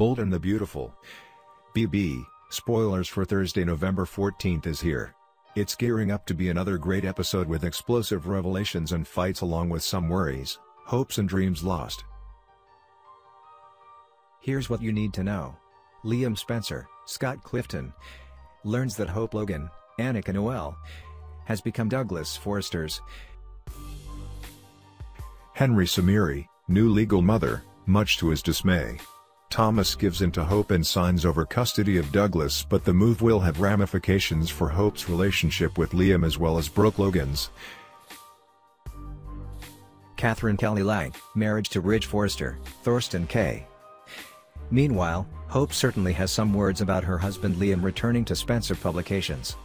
Bold and the Beautiful. BB, spoilers for Thursday November 14th is here. It's gearing up to be another great episode with explosive revelations and fights along with some worries, hopes and dreams lost. Here's what you need to know. Liam Spencer, Scott Clifton, learns that Hope Logan, Annika Noelle, has become Douglas Forrester's. Henry Samiri, new legal mother, much to his dismay. Thomas gives in to Hope and signs over custody of Douglas but the move will have ramifications for Hope's relationship with Liam as well as Brooke Logan's. Katherine Kelly Lang, marriage to Ridge Forrester, Thorsten Kaye Meanwhile, Hope certainly has some words about her husband Liam returning to Spencer Publications.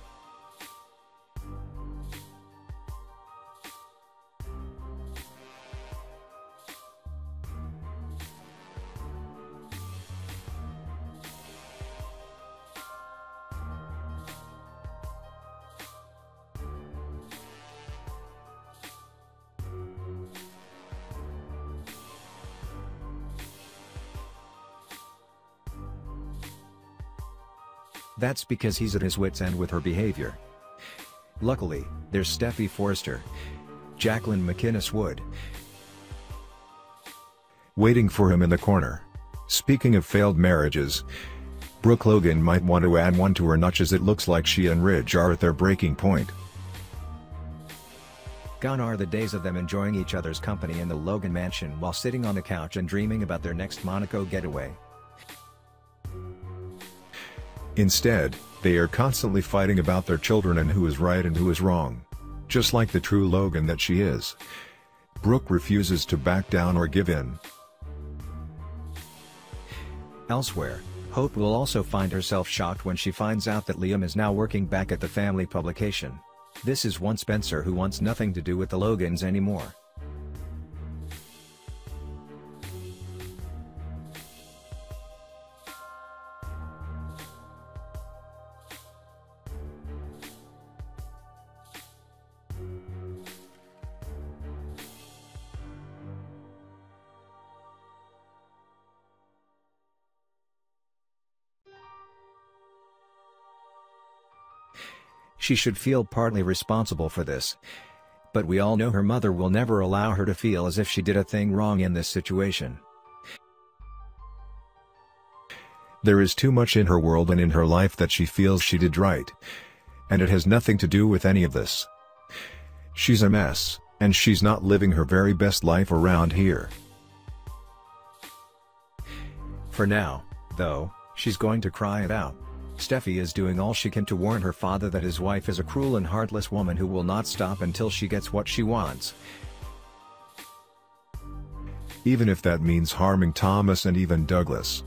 That's because he's at his wit's end with her behavior. Luckily, there's Steffy Forrester, Jacqueline MacInnes Wood, waiting for him in the corner. Speaking of failed marriages, Brooke Logan might want to add one to her notch as it looks like she and Ridge are at their breaking point. Gone are the days of them enjoying each other's company in the Logan mansion while sitting on the couch and dreaming about their next Monaco getaway. Instead, they are constantly fighting about their children and who is right and who is wrong. Just like the true Logan that she is. Brooke refuses to back down or give in. Elsewhere, Hope will also find herself shocked when she finds out that Liam is now working back at the family publication. This is one Spencer who wants nothing to do with the Logans anymore. She should feel partly responsible for this. But we all know her mother will never allow her to feel as if she did a thing wrong in this situation. There is too much in her world and in her life that she feels she did right. And it has nothing to do with any of this. She's a mess, and she's not living her very best life around here. For now, though, she's going to cry it out. Steffy is doing all she can to warn her father that his wife is a cruel and heartless woman who will not stop until she gets what she wants. Even if that means harming Thomas and even Douglas.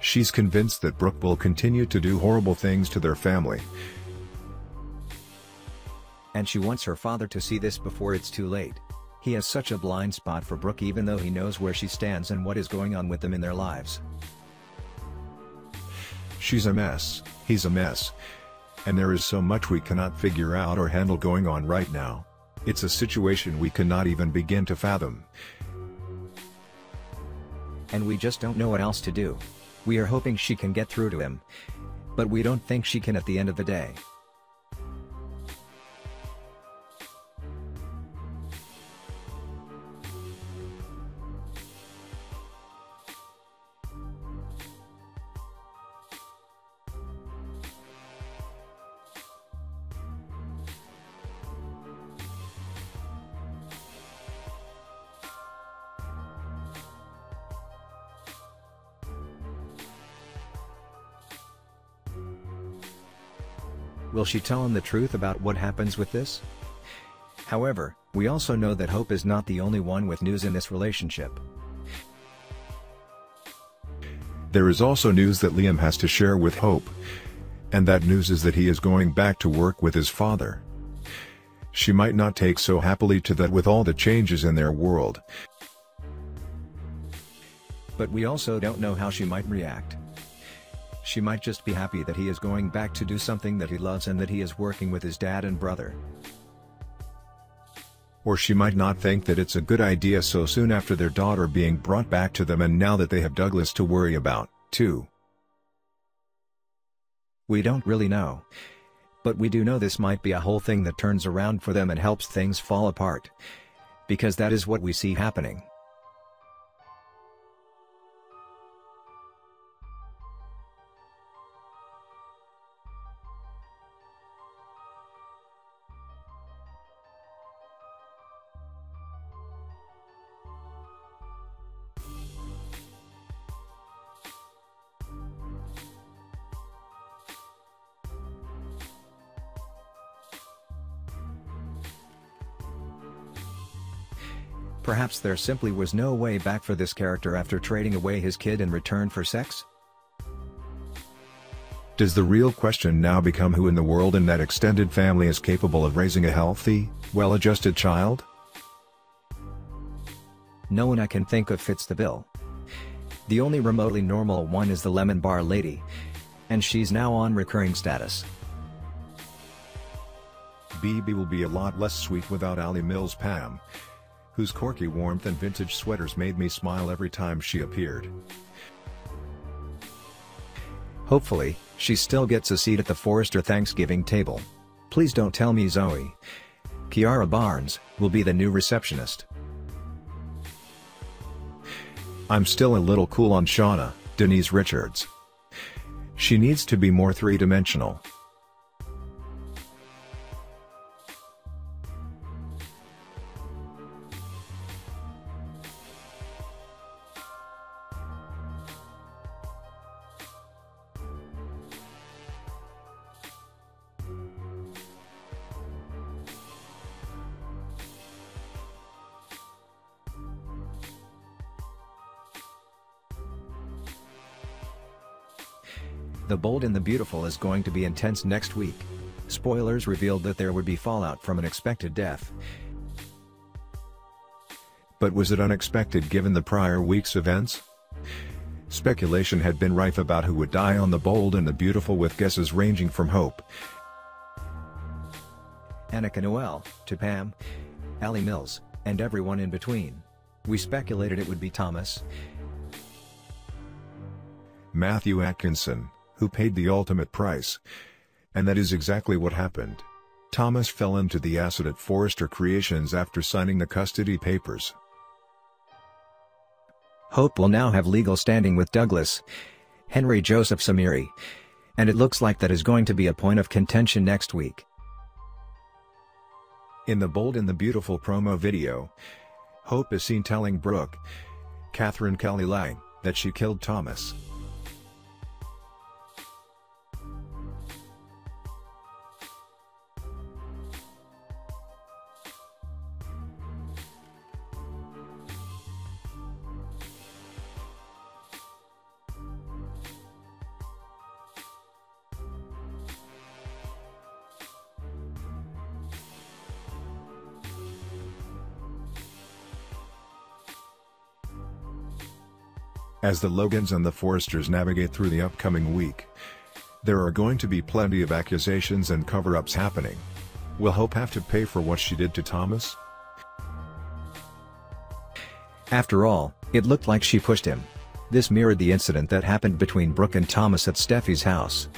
She's convinced that Brooke will continue to do horrible things to their family. And she wants her father to see this before it's too late. He has such a blind spot for Brooke even though he knows where she stands and what is going on with them in their lives. She's a mess, he's a mess. And there is so much we cannot figure out or handle going on right now. It's a situation we cannot even begin to fathom. And we just don't know what else to do. We are hoping she can get through to him. But we don't think she can at the end of the day. Will she tell him the truth about what happens with this? However, we also know that Hope is not the only one with news in this relationship. There is also news that Liam has to share with Hope. And that news is that he is going back to work with his father. She might not take so happily to that with all the changes in their world. But we also don't know how she might react. She might just be happy that he is going back to do something that he loves and that he is working with his dad and brother. Or she might not think that it's a good idea so soon after their daughter being brought back to them and now that they have Douglas to worry about, too. We don't really know. But we do know this might be a whole thing that turns around for them and helps things fall apart. Because that is what we see happening. Perhaps there simply was no way back for this character after trading away his kid in return for sex? Does the real question now become who in the world in that extended family is capable of raising a healthy, well-adjusted child? No one I can think of fits the bill. The only remotely normal one is the lemon bar lady. And she's now on recurring status. BB will be a lot less sweet without Alley Mills Pam, whose quirky warmth and vintage sweaters made me smile every time she appeared. Hopefully, she still gets a seat at the Forrester Thanksgiving table. Please don't tell me Zoe. Kiara Barnes, will be the new receptionist. I'm still a little cool on Shauna, Denise Richards. She needs to be more three-dimensional. The Bold and the Beautiful is going to be intense next week. Spoilers revealed that there would be fallout from an expected death. But was it unexpected given the prior week's events? Speculation had been rife about who would die on The Bold and the Beautiful with guesses ranging from Hope, Annika Noelle, to Pam, Alley Mills, and everyone in between. We speculated it would be Thomas, Matthew Atkinson, who paid the ultimate price. And that is exactly what happened. Thomas fell into the acid at Forrester Creations after signing the custody papers. Hope will now have legal standing with Douglas, Henry Joseph Samiri. And it looks like that is going to be a point of contention next week. In the Bold and the Beautiful promo video, Hope is seen telling Brooke, Katherine Kelly Lang, that she killed Thomas. As the Logans and the Forresters navigate through the upcoming week, there are going to be plenty of accusations and cover-ups happening. Will Hope have to pay for what she did to Thomas? After all, it looked like she pushed him. This mirrored the incident that happened between Brooke and Thomas at Steffy's house.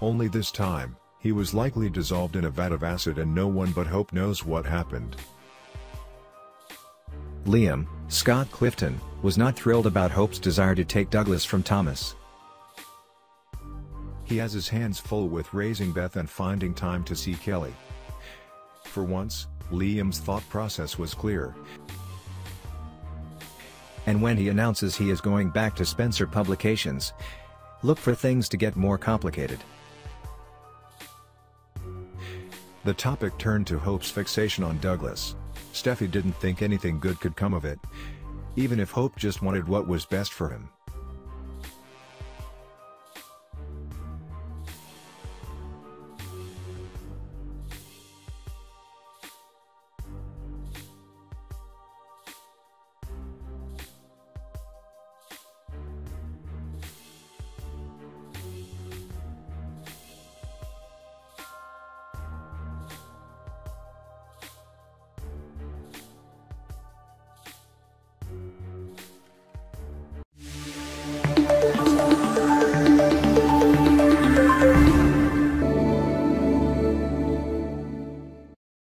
Only this time, he was likely dissolved in a vat of acid and no one but Hope knows what happened. Liam, Scott Clifton, was not thrilled about Hope's desire to take Douglas from Thomas. He has his hands full with raising Beth and finding time to see Kelly. For once, Liam's thought process was clear. And when he announces he is going back to Spencer Publications, look for things to get more complicated. The topic turned to Hope's fixation on Douglas. Steffy didn't think anything good could come of it. Even if Hope just wanted what was best for him.